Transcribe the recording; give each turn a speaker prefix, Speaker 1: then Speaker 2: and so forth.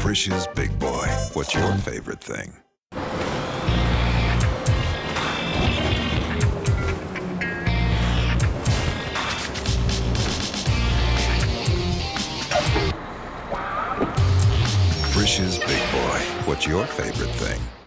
Speaker 1: Frisch's Big Boy. What's your favorite thing? Frisch's Big Boy. What's your favorite thing?